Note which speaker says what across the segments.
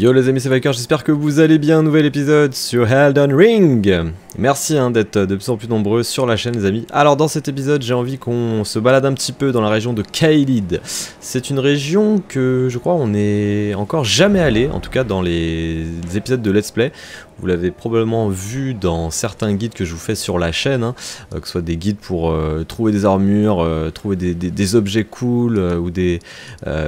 Speaker 1: Yo les amis c'est Viker, j'espère que vous allez bien, nouvel épisode sur Elden Ring Merci hein, d'être de plus en plus nombreux sur la chaîne les amis. Alors dans cet épisode j'ai envie qu'on se balade un petit peu dans la région de Kaelid. C'est une région que je crois on n'est encore jamais allé, en tout cas dans les épisodes de Let's Play. Vous l'avez probablement vu dans certains guides que je vous fais sur la chaîne, hein, euh, que ce soit des guides pour euh, trouver des armures, euh, trouver des, objets cool ou, des,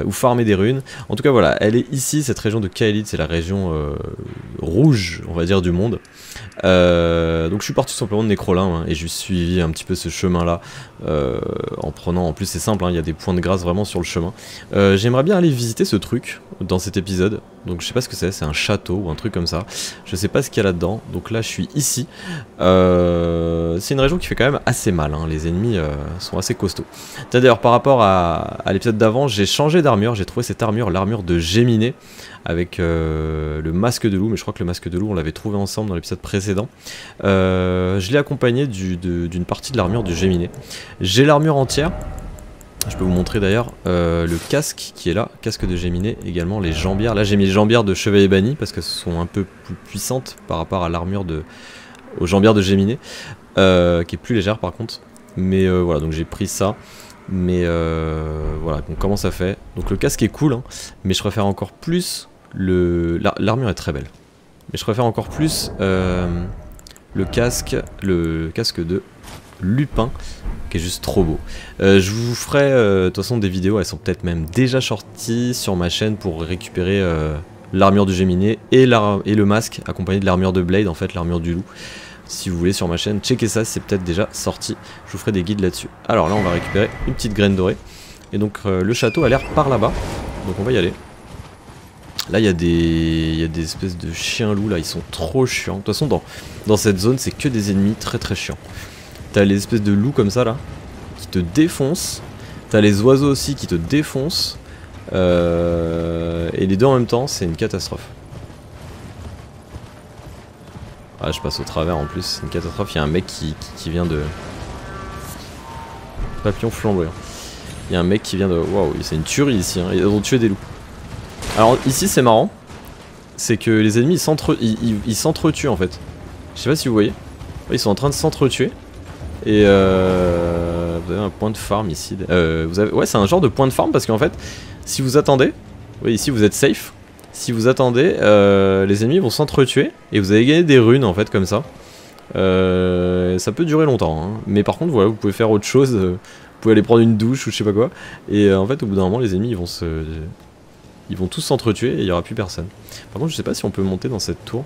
Speaker 1: ou farmer des runes. En tout cas voilà, elle est ici, cette région de Kaelid, c'est la région rouge, on va dire, du monde. Donc je suis parti simplement de Nécrolin hein, et j'ai suivi un petit peu ce chemin là en prenant, en plus c'est simple, hein, il y a des points de grâce vraiment sur le chemin. J'aimerais bien aller visiter ce truc dans cet épisode, donc je sais pas ce que c'est, c'est un château ou un truc comme ça. Je sais pas ce qu'il y a là-dedans. Donc là je suis ici. Euh, c'est une région qui fait quand même assez mal. Hein. Les ennemis euh, sont assez costauds. D'ailleurs par rapport à, l'épisode d'avant, j'ai changé d'armure. J'ai trouvé cette armure, l'armure de Géminé. Avec euh, le masque de loup, mais je crois que le masque de loup on l'avait trouvé ensemble dans l'épisode précédent. je l'ai accompagné d'une partie de l'armure du Géminé. J'ai l'armure entière, je peux vous montrer d'ailleurs euh, le casque qui est là, casque de Géminé, également les jambières. Là j'ai mis les jambières de Chevalier Banni parce que ce sont un peu plus puissantes par rapport à l'armure de... aux jambières de Géminé, euh, qui est plus légère par contre. Mais euh, voilà, donc j'ai pris ça. Mais voilà, donc comment ça fait? Donc le casque est cool, hein, mais je préfère encore plus. L'armure est très belle. Mais je préfère encore plus le casque, le casque de Lupin qui est juste trop beau. Euh, je vous ferai euh, de toute façon des vidéos, elles sont peut-être même déjà sorties sur ma chaîne pour récupérer euh, l'armure du Géminé et, et le masque accompagné de l'armure de Blade, en fait l'armure du loup. Si vous voulez sur ma chaîne, checkez ça, c'est peut-être déjà sorti. Je vous ferai des guides là-dessus. Alors là, on va récupérer une petite graine dorée. Et donc le château a l'air par là-bas, donc on va y aller. Là, il y, a des... y des espèces de chiens loups, là, ils sont trop chiants. De toute façon, dans, dans cette zone, c'est que des ennemis très très chiants. T'as les espèces de loups comme ça là, qui te défoncent. T'as les oiseaux aussi qui te défoncent. Euh, et les deux en même temps, c'est une catastrophe. Ah, je passe au travers en plus, c'est une catastrophe. Il y a un mec qui, vient de. Papillon flamboyant. Il y a un mec qui vient de. Waouh, c'est une tuerie ici. Hein. Ils ont tué des loups. Alors ici, c'est marrant. C'est que les ennemis ils s'entretuent en fait. Je sais pas si vous voyez. Ils sont en train de s'entretuer. Et euh, vous avez un point de farm ici. Euh, vous avez, ouais, c'est un genre de point de farm parce qu'en fait, si vous attendez, oui, ici vous êtes safe. Si vous attendez, euh, les ennemis vont s'entretuer et vous allez gagner des runes en fait comme ça. Euh, ça peut durer longtemps, hein. mais par contre, voilà, vous pouvez faire autre chose. Vous pouvez aller prendre une douche ou je sais pas quoi. Et en fait, au bout d'un moment, les ennemis ils vont se, ils vont tous s'entretuer et il y aura plus personne. Par contre, je sais pas si on peut monter dans cette tour.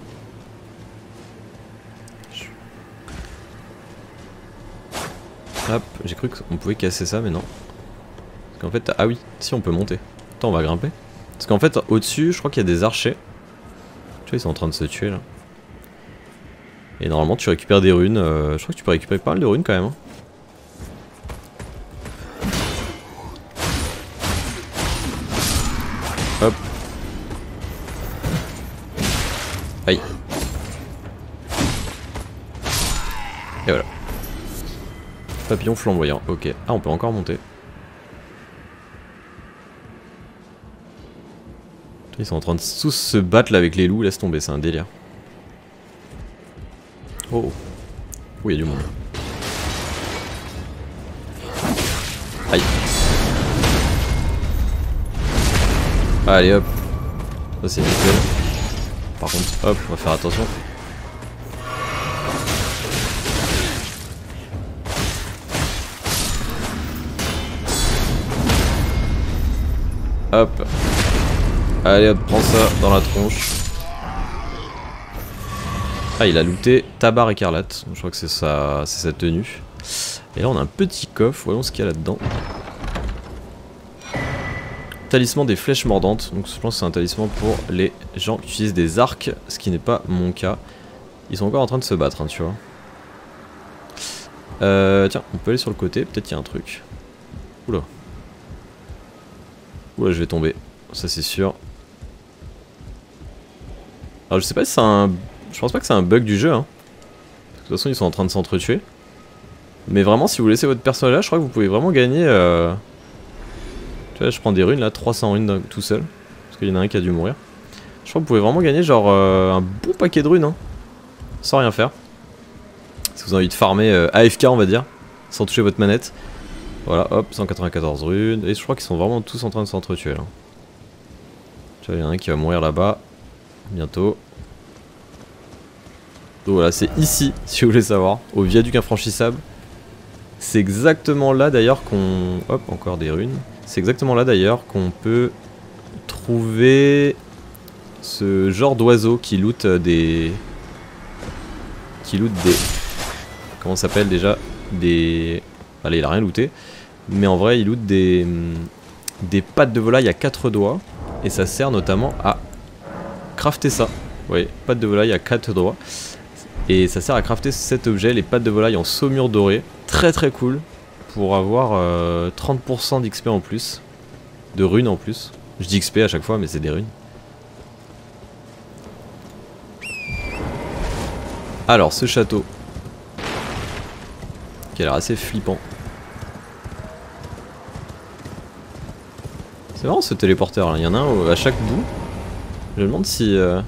Speaker 1: Hop, j'ai cru qu'on pouvait casser ça, mais non. Parce qu'en fait, ah oui, si on peut monter. Attends, on va grimper. Parce qu'en fait, au-dessus, je crois qu'il y a des archers. Tu vois, ils sont en train de se tuer là. Et normalement, tu récupères des runes. Euh, je crois que tu peux récupérer pas mal de runes quand même. Hein. Papillon flamboyant, ok. Ah, on peut encore monter. Ils sont en train de tous se battre là avec les loups, laisse tomber, c'est un délire. Oh. Oh, il y a du monde. Aïe. Allez hop. Ça c'est nickel. Par contre, hop, on va faire attention. Hop. Allez hop, prends ça dans la tronche. Ah, il a looté tabac écarlate. Je crois que c'est sa, sa tenue. Et là, on a un petit coffre. Voyons ce qu'il y a là-dedans. Talisman des flèches mordantes. Donc, je pense que c'est un talisman pour les gens qui utilisent des arcs, ce qui n'est pas mon cas. Ils sont encore en train de se battre, hein, tu vois. Euh, tiens, on peut aller sur le côté. Peut-être qu'il y a un truc. Oula. Ouais, je vais tomber. Ça, c'est sûr. Alors, je sais pas si c'est un... Je pense pas que c'est un bug du jeu, hein. de toute façon, ils sont en train de s'entretuer. Mais vraiment, si vous laissez votre personnage là, je crois que vous pouvez vraiment gagner... Euh... Tu vois, je prends des runes, là, 300 runes tout seul. Parce qu'il y en a un qui a dû mourir. Je crois que vous pouvez vraiment gagner genre euh, un bon paquet de runes, hein, sans rien faire. Si vous avez envie de farmer euh, AFK, on va dire, sans toucher votre manette. Voilà, hop, 194 runes. Et je crois qu'ils sont vraiment tous en train de s'entretuer là. Tu vois, il y en a un qui va mourir là-bas. Bientôt. Donc voilà, c'est ici, si vous voulez savoir, au viaduc infranchissable. C'est exactement là d'ailleurs qu'on... Hop, encore des runes. C'est exactement là d'ailleurs qu'on peut trouver ce genre d'oiseau qui loot des... Qui loot des... Comment ça s'appelle déjà Des... Allez, il a rien looté. Mais en vrai, il loot des... Des pattes de volaille à quatre doigts. Et ça sert notamment à crafter ça. Oui, pattes de volaille à quatre doigts. Et ça sert à crafter cet objet, les pattes de volaille en saumure dorée. Très très cool. Pour avoir 30% euh, d'XP en plus. De runes en plus. Je dis XP à chaque fois, mais c'est des runes. Alors, ce château. Qui a l'air assez flippant. C'est marrant ce téléporteur là, il y en a un à chaque bout. Je me demande si... Euh,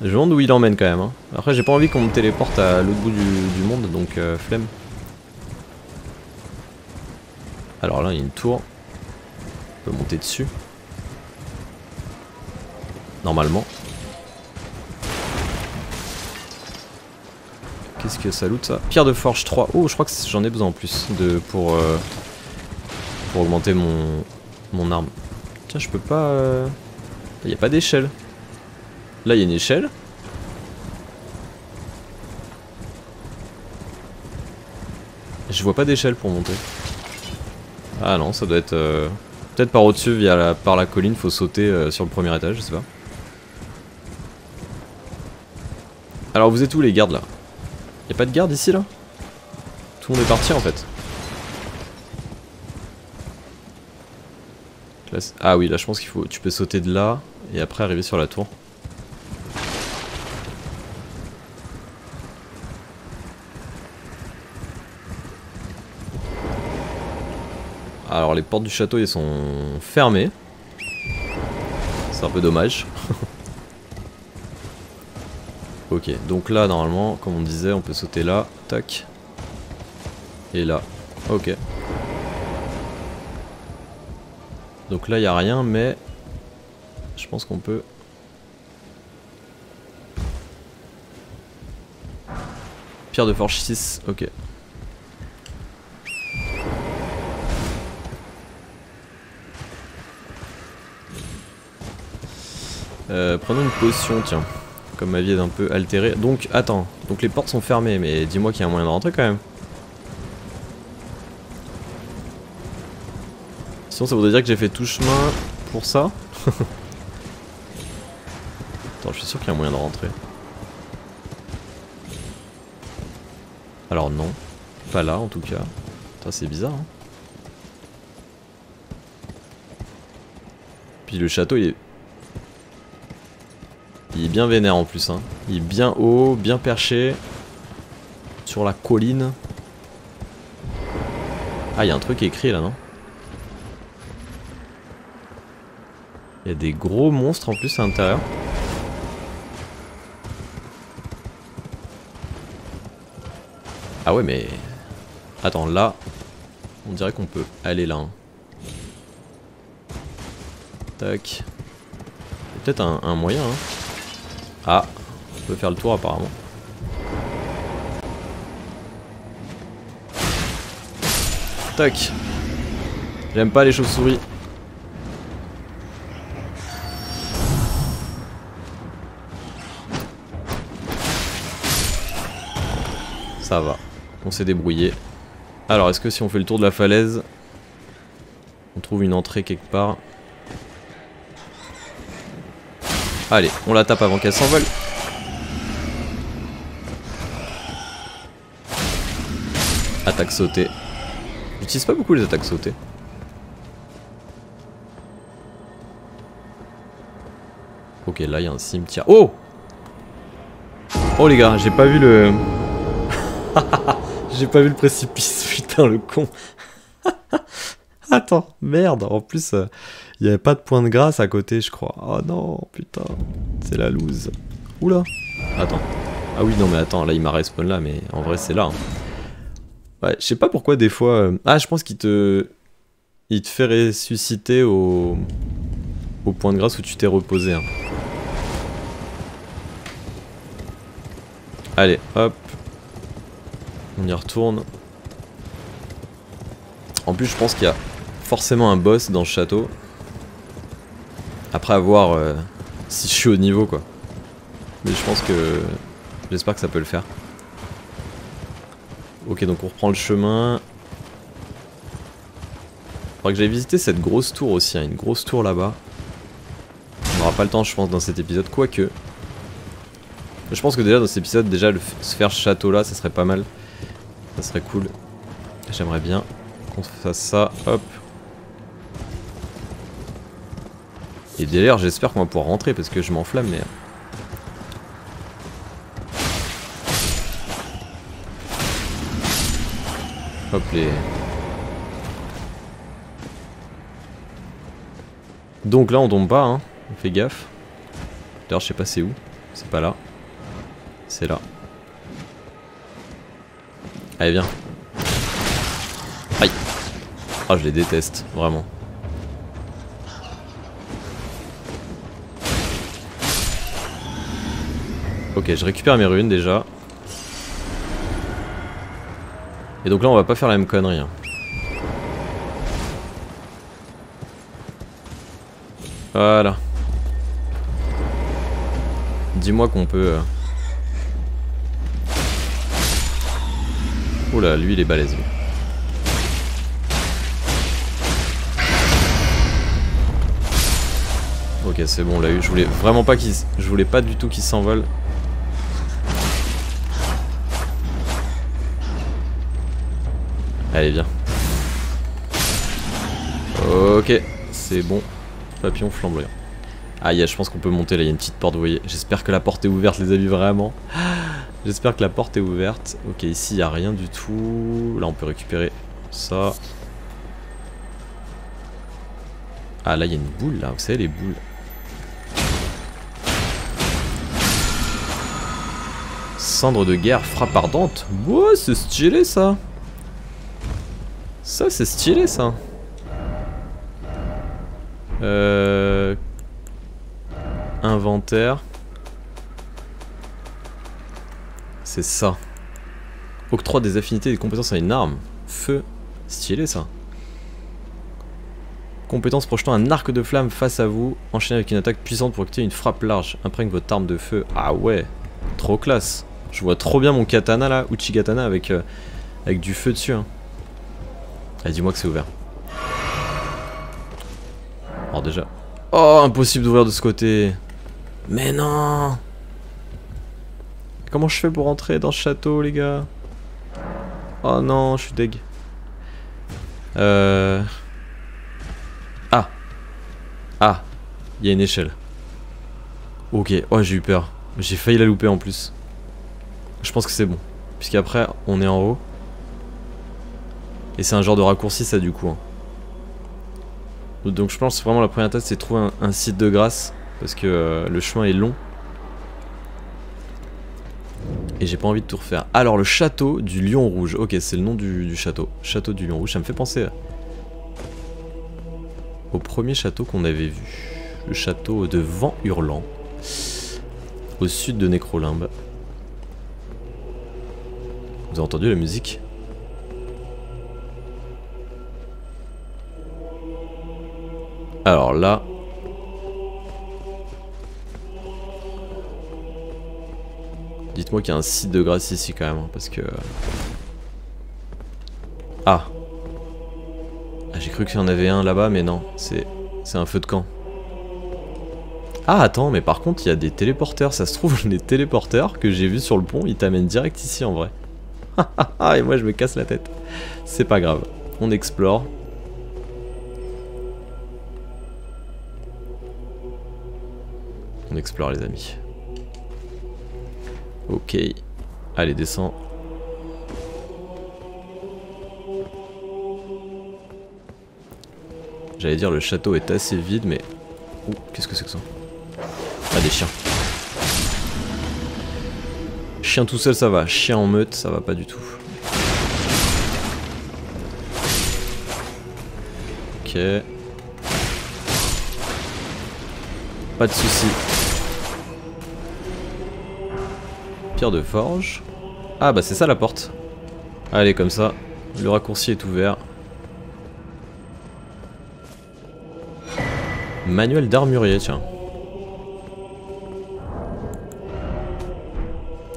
Speaker 1: je me demande où il emmène quand même. Hein. Après j'ai pas envie qu'on me téléporte à l'autre bout du, monde, donc euh, flemme. Alors là il y a une tour. On peut monter dessus. Normalement. Qu'est-ce que ça loot ça? Pierre de forge 3. Oh je crois que j'en ai besoin en plus de pour, euh, pour augmenter mon, mon arme. Tiens je peux pas... Il n'y a pas d'échelle. Là, il y a une échelle. Je vois pas d'échelle pour monter. Ah non, ça doit être... Euh, peut-être par au-dessus, via la, par la colline, faut sauter euh, sur le premier étage, je sais pas. Alors vous êtes où les gardes là? Y'a pas de garde ici là? Tout le monde est parti en fait. Ah oui, là je pense qu'il faut... Tu peux sauter de là et après arriver sur la tour. Alors les portes du château elles sont fermées. C'est un peu dommage. ok, donc là normalement, comme on disait, on peut sauter là, tac. Et là, ok. Donc là il a rien mais je pense qu'on peut... Pierre de forge 6, ok. Euh, prenons une potion, tiens. Comme ma vie est un peu altérée. Donc, attends. Donc les portes sont fermées, mais dis-moi qu'il y a un moyen de rentrer quand même. Sinon, ça voudrait dire que j'ai fait tout chemin pour ça. attends, je suis sûr qu'il y a un moyen de rentrer. Alors non. Pas là, en tout cas. c'est bizarre, hein. Puis le château, il est il est bien vénère en plus. Hein. Il est bien haut, bien perché. Sur la colline. Ah, il y a un truc écrit là, non? Il y a des gros monstres en plus à l'intérieur. Ah ouais, mais... Attends, là... On dirait qu'on peut aller là. Hein. Tac. Peut-être un, moyen, hein. Ah, on peut faire le tour apparemment. Tac. J'aime pas les chauves-souris. Ça va. On s'est débrouillé. Alors, est-ce que si on fait le tour de la falaise, on trouve une entrée quelque part Allez, on la tape avant qu'elle s'envole. Attaque sautée. J'utilise pas beaucoup les attaques sautées. Ok, là il y a un cimetière. Oh Oh les gars, j'ai pas vu le... j'ai pas vu le précipice, putain le con. Attends, merde, en plus, euh, Il n'y avait pas de point de grâce à côté, je crois. Oh non, putain. C'est la loose. Oula. Attends. Ah oui, non, mais attends, là, il m'a respawn là, mais en vrai, c'est là. Hein. Ouais, je sais pas pourquoi des fois... Euh, ah, je pense qu'il te... Il te fait ressusciter au... Au point de grâce où tu t'es reposé. Hein. Allez, hop. On y retourne. En plus, je pense qu'il y a forcément un boss dans le château. Après avoir euh, si je suis au niveau, quoi. Mais je pense que... J'espère que ça peut le faire. Ok, donc on reprend le chemin. Faudrait que j'aille visiter cette grosse tour aussi, hein, une grosse tour là-bas. On n'aura pas le temps, je pense, dans cet épisode, quoique. Je pense que déjà dans cet épisode, déjà le se faire ce château là, ça serait pas mal. Ça serait cool. J'aimerais bien qu'on fasse ça, hop. Et d'ailleurs, j'espère qu'on va pouvoir rentrer parce que je m'enflamme, mais... Hop les... Donc là on tombe pas hein, on fait gaffe. D'ailleurs je sais pas c'est où, c'est pas là. C'est là. Allez viens. Aïe. Ah je les déteste, vraiment. Ok je récupère mes runes déjà. Et donc là on va pas faire la même connerie. Hein. Voilà. Dis-moi qu'on peut... Euh... Lui il est balèze. Ok, c'est bon, on eu. Je voulais vraiment pas qu'il... Je voulais pas du tout qu'il s'envole. Allez, viens. Ok, c'est bon. Papillon flamboyant. Ah, je pense qu'on peut monter là, il y a une petite porte, vous voyez. J'espère que la porte est ouverte, les amis, vraiment. J'espère que la porte est ouverte. Ok, ici, il n'y a rien du tout. Là, on peut récupérer ça. Ah, là, il y a une boule, là. Vous savez, les boules. Cendre de guerre, frappe ardente. Wow, c'est stylé, ça. Ça, c'est stylé, ça. Euh... Inventaire. C'est ça. Octroi des affinités et des compétences à une arme. Feu. Stylé, ça. Compétence projetant un arc de flamme face à vous. Enchaîné avec une attaque puissante pour activer une frappe large. Imprègne votre arme de feu. Ah ouais. Trop classe. Je vois trop bien mon katana là. Uchigatana avec, euh, avec du feu dessus. Hein. Dis-moi que c'est ouvert. Alors déjà... Oh, impossible d'ouvrir de ce côté. Mais non Comment je fais pour rentrer dans ce château, les gars Oh non, je suis deg. Euh... Ah Ah Il y a une échelle. Ok, oh j'ai eu peur. J'ai failli la louper en plus. Je pense que c'est bon. Puisqu'après, on est en haut. Et c'est un genre de raccourci ça du coup. Hein. Donc je pense vraiment la première tâche c'est trouver un, site de grâce. Parce que euh, le chemin est long. Et j'ai pas envie de tout refaire. Alors le château du lion rouge. Ok c'est le nom du, château. Château du lion rouge. Ça me fait penser au premier château qu'on avait vu. Le château de Vent Hurlant. Au sud de Nécrolimbe. Vous avez entendu la musique? Alors là... Dites-moi qu'il y a un site de grâce ici quand même, hein, parce que... Ah ah, j'ai cru qu'il y en avait un là-bas, mais non, c'est un feu de camp. Ah, attends, mais par contre, il y a des téléporteurs. Ça se trouve, les téléporteurs que j'ai vus sur le pont, ils t'amènent direct ici en vrai. Et moi, je me casse la tête. C'est pas grave. On explore. On explore les amis. Ok. Allez, descends. J'allais dire le château est assez vide mais... Ouh, qu'est-ce que c'est que ça? Ah des chiens. Chien tout seul ça va, chien en meute ça va pas du tout. Ok. Pas de soucis. De forge. Ah bah c'est ça la porte. Allez comme ça, le raccourci est ouvert. Manuel d'armurier, tiens.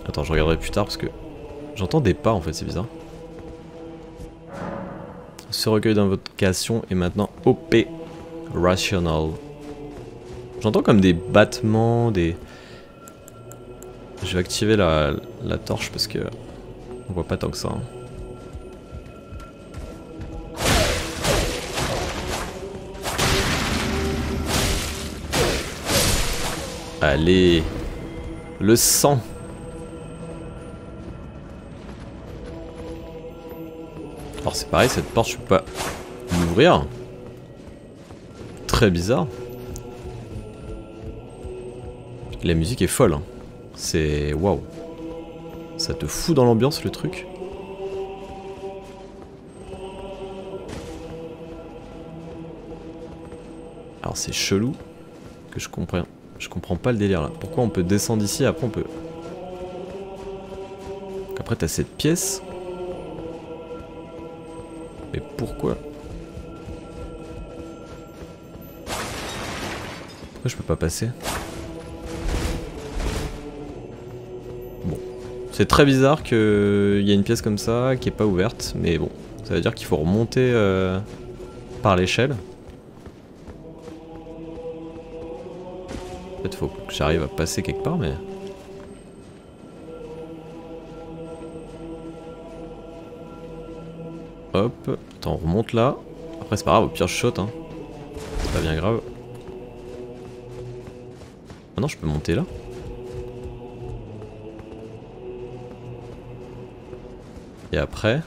Speaker 1: Attends, je regarderai plus tard parce que j'entends des pas en fait, c'est bizarre. Ce recueil d'invocation est maintenant OP Rational. J'entends comme des battements, des... Je vais activer la, la torche parce que on voit pas tant que ça. Hein. Allez Le sang Alors c'est pareil, cette porte je peux pas l'ouvrir. Très bizarre. La musique est folle. Hein. C'est... Waouh. Ça te fout dans l'ambiance le truc. Alors c'est chelou que je comprends. Je comprends pas le délire là. Pourquoi on peut descendre ici après on peut... Après t'as cette pièce. Mais pourquoi Pourquoi je peux pas passer? C'est très bizarre qu'il y a une pièce comme ça qui est pas ouverte. Mais bon. Ça veut dire qu'il faut remonter euh, par l'échelle. Fait, faut que j'arrive à passer quelque part, mais... Hop, attends, on remonte là. Après, c'est pas grave, au pire, je saute, hein. C'est pas bien grave. Ah non, je peux monter là. Et après...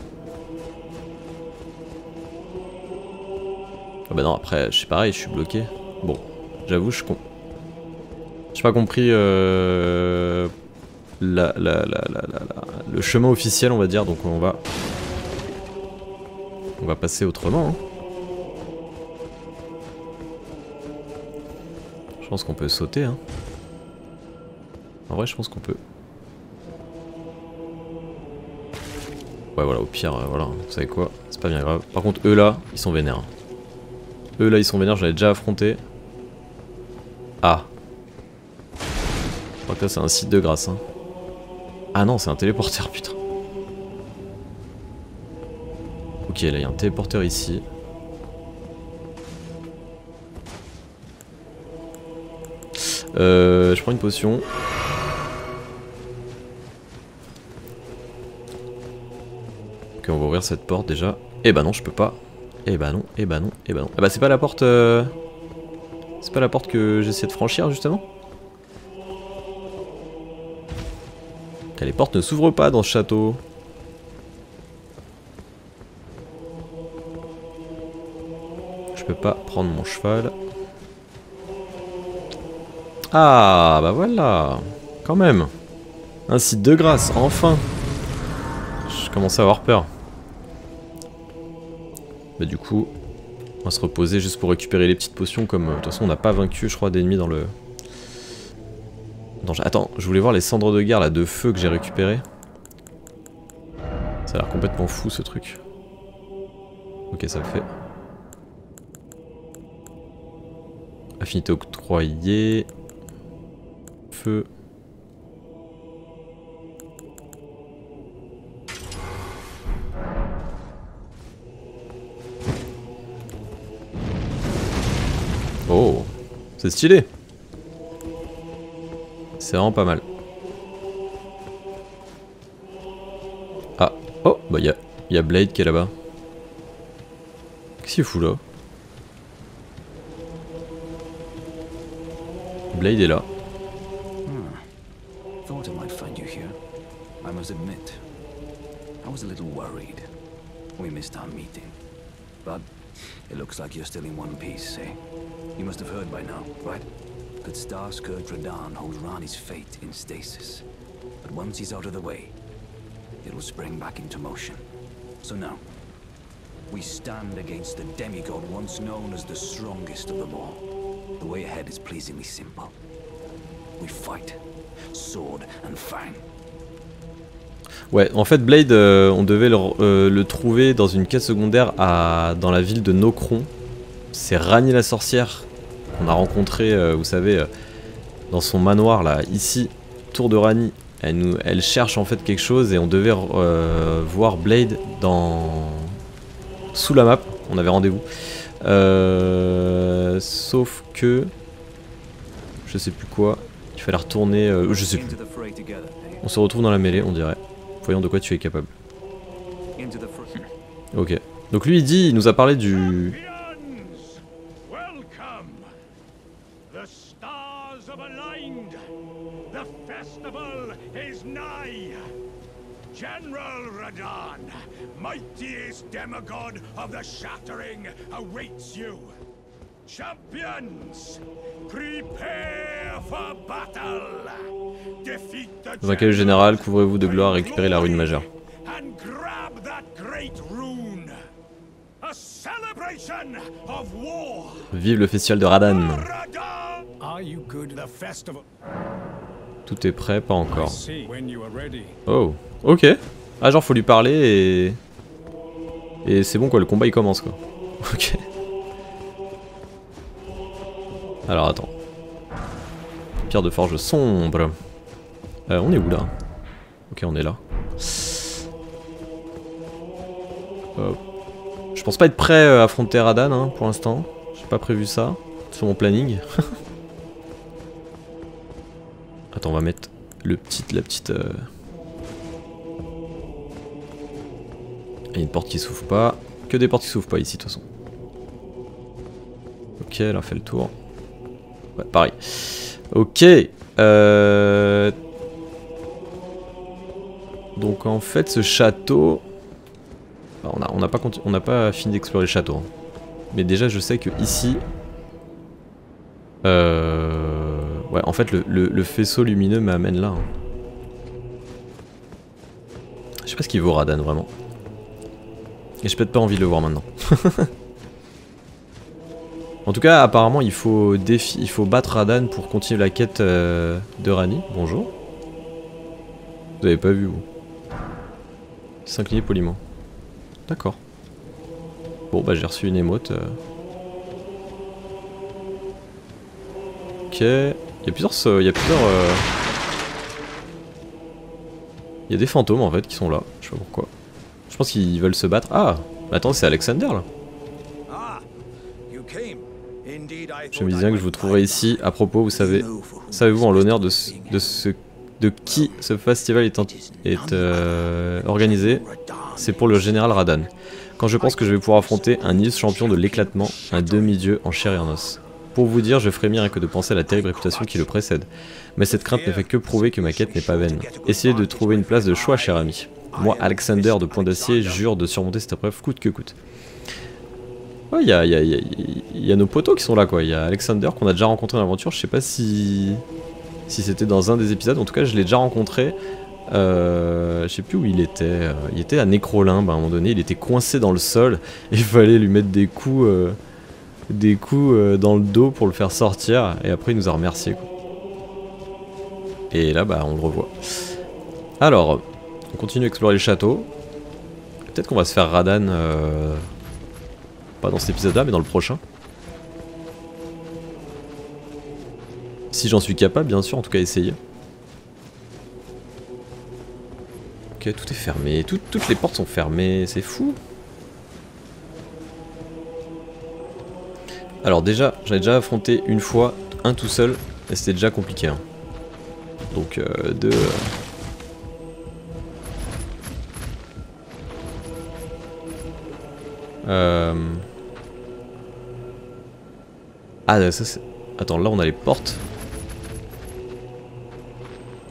Speaker 1: Ah bah non, après, je pareil, je suis bloqué. Bon, j'avoue, je, j'ai pas compris euh, la, la, la, le chemin officiel, on va dire, donc on va... On va passer autrement. Hein. Je pense qu'on peut sauter. Hein. En vrai, je pense qu'on peut. Ouais, voilà, au pire, euh, voilà, vous savez quoi, c'est pas bien grave. Par contre, eux là, ils sont vénères. Eux là, ils sont vénères, j'avais déjà affronté. Ah, crois que là c'est un site de grâce. Hein. Ah non, c'est un téléporteur, putain. Ok, là il y a un téléporteur ici. Euh, je prends une potion. Cette porte déjà. Eh bah non, je peux pas. Eh bah non, eh bah non, eh bah non. Ah bah c'est pas la porte... Euh... C'est pas la porte que j'essaie de franchir justement Les portes ne s'ouvrent pas dans ce château. Je peux pas prendre mon cheval. Ah, bah voilà. Quand même. Un site de grâce, enfin. Je commence à avoir peur. Bah du coup, on va se reposer juste pour récupérer les petites potions comme... Euh, de toute façon, on n'a pas vaincu, je crois, d'ennemis dans le... Attends, je voulais voir les cendres de guerre là de feu que j'ai récupéré. Ça a l'air complètement fou ce truc. Ok, ça le fait. Affinité octroyée. C'est stylé. C'est vraiment pas mal. Ah, oh, bah y'a y a Blade qui est là-bas. Qu'est-ce qu'il fout là? Blade est là. Hmm. Thought I might find you here. I must admit, I was a little worried. We missed our meeting. But
Speaker 2: It looks like you're still in one piece, eh? You must have heard by now, right? That Star-Scourge Radan holds Rani's fate in stasis. But once he's out of the way, it will spring back into motion. So now, we stand against the demigod once known as the strongest of them all. The way ahead is pleasingly simple. We fight, sword and fang.
Speaker 1: Ouais, en fait Blade, euh, on devait le, euh, le, trouver dans une quête secondaire à, dans la ville de Nokron. C'est Rani la sorcière qu'on a rencontré, euh, vous savez, dans son manoir là, ici, tour de Rani. Elle, nous, elle cherche en fait quelque chose et on devait voir Blade dans sous la map. On avait rendez-vous. Sauf que je sais plus quoi. Il fallait retourner. Je sais plus. On se retrouve dans la mêlée, on dirait. Voyons de quoi tu es capable. Ok. Donc lui il dit, il nous a parlé du...
Speaker 3: General Radan, mightiest demigod of the Shattering, awaits you. Champions, prepare for battle. Defeat the
Speaker 1: Dans un cahier général, couvrez-vous de gloire et récupérez la rune majeure.
Speaker 3: and grab that great rune. A celebration of war.
Speaker 1: Vive le festival de Radan.
Speaker 3: Radan! Are you good? The festival.
Speaker 1: Tout est prêt, pas encore. Oh, ok. Ah genre faut lui parler et... Et c'est bon quoi, le combat il commence quoi. Ok. Alors attends. Pierre de forge sombre. Euh, on est où là? Ok, on est là. Euh, je pense pas être prêt à affronter Radan hein, pour l'instant. J'ai pas prévu ça sur mon planning. Attends, on va mettre le petit, la petite. euh, Il y a une porte qui s'ouvre pas. Que des portes qui s'ouvrent pas ici de toute façon. Ok, elle a fait le tour. Ouais, pareil. Ok. Euh... Donc en fait ce château... Bah, on n'a pas, fini d'explorer le château. hein. Mais déjà je sais que ici... Euh... Ouais en fait le faisceau lumineux m'amène là. hein. Je sais pas ce qu'il vaut Radan vraiment. Et j'ai peut-être pas envie de le voir maintenant. en tout cas, apparemment, il faut, défi il faut battre Radan pour continuer la quête euh, de Rani. Bonjour. Vous avez pas vu, vous S'incliner poliment. D'accord. Bon, bah j'ai reçu une émote. euh. Ok. Il y a plusieurs... euh, Il y a plusieurs... Il y a des fantômes en fait qui sont là. Je sais pas pourquoi. Je pense qu'ils veulent se battre. Ah Attends, c'est Alexander là. Je me disais que je vous trouverai ici. À propos, vous savez, savez-vous en l'honneur de, ce- de ce, de qui ce festival est, en- est euh, organisé? C'est pour le général Radan. Quand je pense que je vais pouvoir affronter un illustre champion de l'éclatement, un demi-dieu en chair et en os. Pour vous dire, je frémis rien que de penser à la terrible réputation qui le précède. Mais cette crainte ne fait que prouver que ma quête n'est pas vaine. Essayez de trouver une place de choix, cher ami. Moi, Alexander de Point d'Acier, jure de surmonter cette épreuve coûte que coûte. Ouais, il y a, nos potos qui sont là, quoi. Il y a Alexander qu'on a déjà rencontré dans l'aventure. Je sais pas si, si c'était dans un des épisodes. En tout cas, je l'ai déjà rencontré. Euh, je sais plus où il était. euh, Il était à Nécrolimbe à un moment donné. Il était coincé dans le sol. Il fallait lui mettre des coups, euh, des coups euh, dans le dos pour le faire sortir. Et après, il nous a remercié. Et là, bah, on le revoit. Alors, on continue à explorer le château. Peut-être qu'on va se faire Radan. Dans cet épisode-là, mais dans le prochain. Si j'en suis capable, bien sûr, en tout cas essayer. Ok, tout est fermé. Tout- toutes les portes sont fermées, c'est fou. Alors déjà, j'avais déjà affronté une fois, un tout seul, et c'était déjà compliqué. hein. Donc euh, deux... euh, Euh... Ah, ça c'est... Attends, là on a les portes.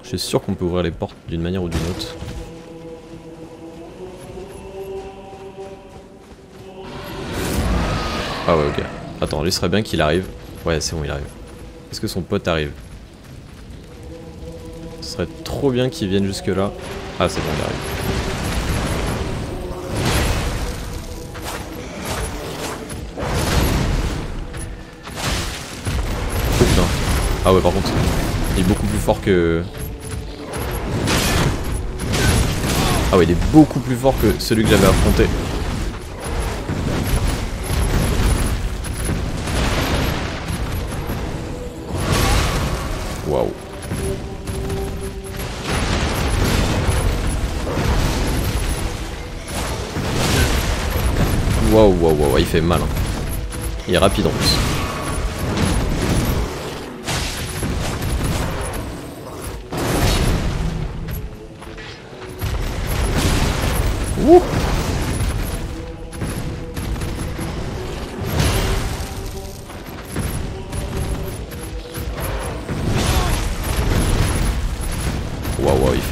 Speaker 1: Je suis sûr qu'on peut ouvrir les portes d'une manière ou d'une autre. Ah ouais, ok. Attends, lui serait bien qu'il arrive. Ouais, c'est bon, il arrive. Est-ce que son pote arrive? Ce serait trop bien qu'il vienne jusque là. Ah, c'est bon, il arrive. Ah ouais, par contre, il est beaucoup plus fort que... Ah ouais, il est beaucoup plus fort que celui que j'avais affronté. Waouh. Waouh, waouh, waouh, il fait mal. hein. Il est rapide en plus.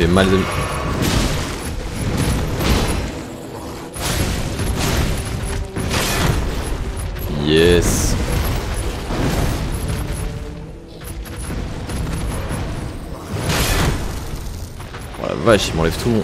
Speaker 1: Fait mal les amis. Yes. Oh la vache, il m'enlève tout.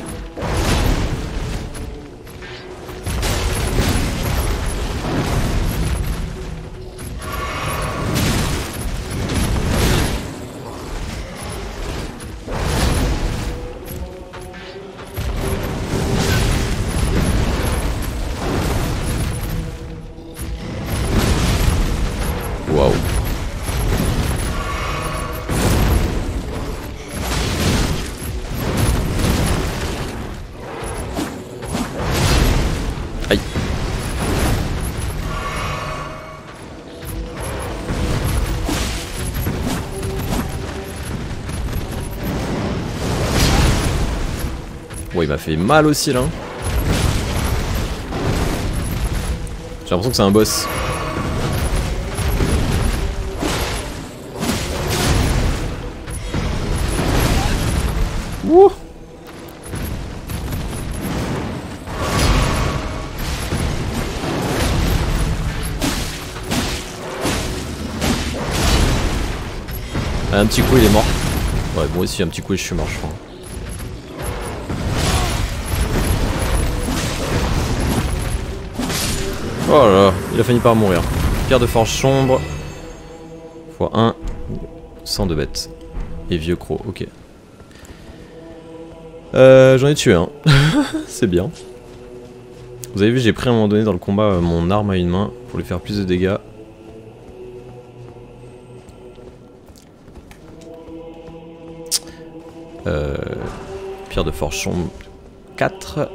Speaker 1: Ouais, il m'a fait mal aussi là. J'ai l'impression que c'est un boss. Ouh Un petit coup il est mort. Ouais moi aussi un petit coup je suis mort je crois. Oh là là, il a fini par mourir. Pierre de forge sombre. x 1. Sang de bête. Et vieux croc, ok. Euh, J'en ai tué un. C'est bien. Vous avez vu, j'ai pris à un moment donné dans le combat euh, mon arme à une main pour lui faire plus de dégâts. Euh, pierre de forge sombre 4.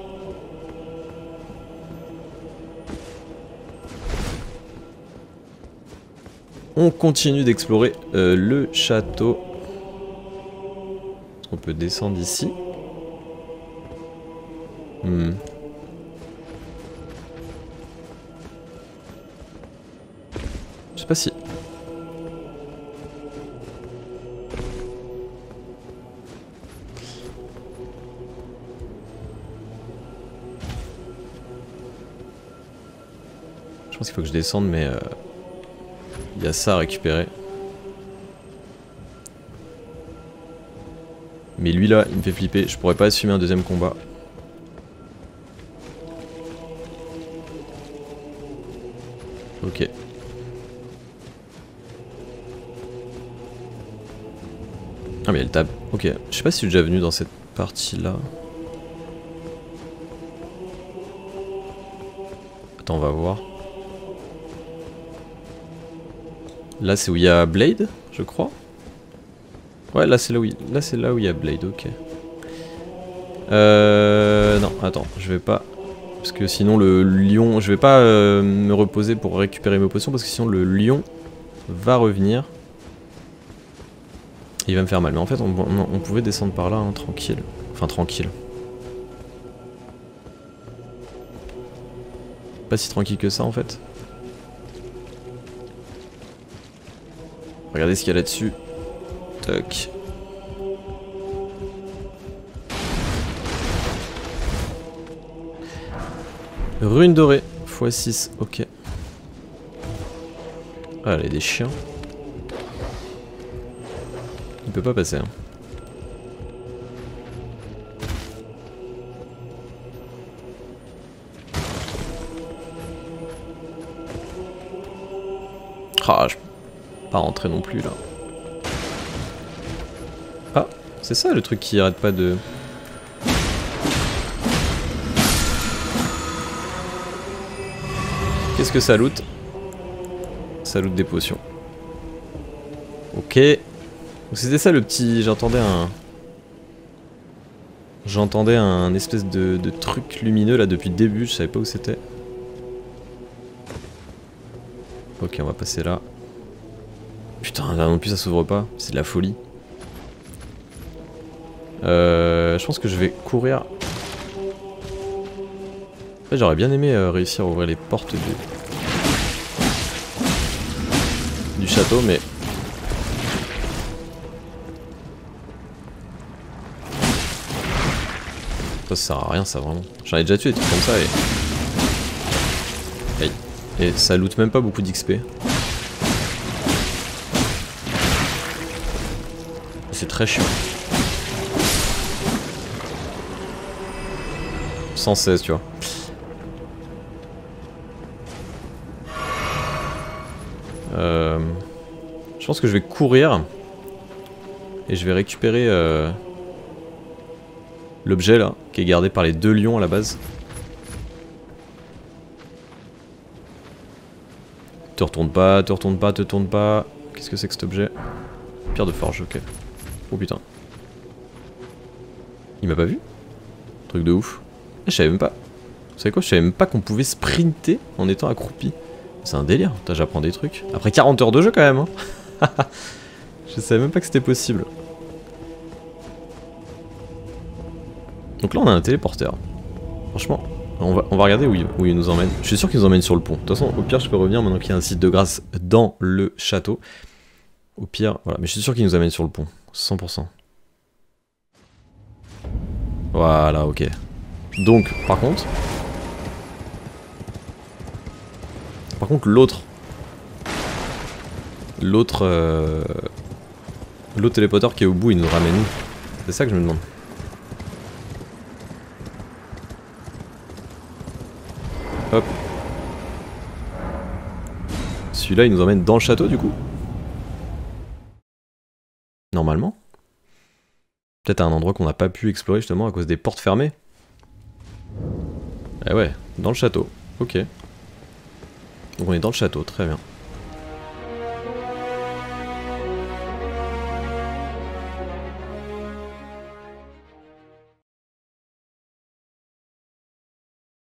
Speaker 1: On continue d'explorer euh, le château. On peut descendre ici. Hmm. Je sais pas si. Je pense qu'il faut que je descende, mais euh, y a ça à récupérer. Mais lui là, il me fait flipper. Je pourrais pas assumer un deuxième combat. Ok. Ah mais elle tape. Ok. Je sais pas si je suis déjà venu dans cette partie là. Attends, on va voir. Là c'est où il y a Blade, je crois. Ouais, là c'est là où il... c'est là où il y a Blade. Ok. Euh... Non, attends, je vais pas. Parce que sinon le lion, je vais pas euh, me reposer pour récupérer mes potions parce que sinon le lion va revenir. Il va me faire mal. Mais en fait, on pouvait descendre par là, hein, tranquille. Enfin, tranquille. Pas si tranquille que ça en fait. Regardez ce qu'il y a là-dessus. Tac. Rune dorée, x6, ok. Ah, elle a des chiens. Il peut pas passer. Hein. Ah, pas rentrer non plus là. Ah, c'est ça le truc qui arrête pas de... Qu'est-ce que ça loot? Ça loot des potions. Ok. C'était ça le petit... J'entendais un... J'entendais un espèce de, de truc lumineux là depuis le début, je savais pas où c'était. Ok, on va passer là. Putain, là non plus ça s'ouvre pas, c'est de la folie. Euh, je pense que je vais courir. En fait, j'aurais bien aimé euh, réussir à ouvrir les portes du... du château, mais... Ça, ça sert à rien, ça, vraiment. J'en ai déjà tué des trucs comme ça et... Et ça loot même pas beaucoup d'XP. Très chiant. 116, tu vois. Euh, je pense que je vais courir. Et je vais récupérer euh, l'objet là, qui est gardé par les deux lions à la base. Te retourne pas, te retourne pas, te tourne pas. Qu'est-ce que c'est que cet objet? Pierre de forge, ok. Oh putain. Il m'a pas vu? Truc de ouf. Eh, je savais même pas. Vous savez quoi? Je savais même pas qu'on pouvait sprinter en étant accroupi. C'est un délire. J'apprends des trucs. Après 40 heures de jeu quand même. Hein. je savais même pas que c'était possible. Donc là on a un téléporteur. Franchement, on va, regarder où il, où il nous emmène. Je suis sûr qu'il nous emmène sur le pont. De toute façon, au pire je peux revenir maintenant qu'il y a un site de grâce dans le château. Au pire, voilà. Mais je suis sûr qu'il nous amène sur le pont. 100%. Voilà, ok. Donc, par contre... Par contre, l'autre... L'autre... Euh, l'autre téléporteur qui est au bout, il nous ramène C'est ça que je me demande. Hop. Celui-là, il nous emmène dans le château, du coup? Normalement. Peut-être à un endroit qu'on n'a pas pu explorer justement à cause des portes fermées. Eh ouais, dans le château. Ok. Donc on est dans le château, très bien.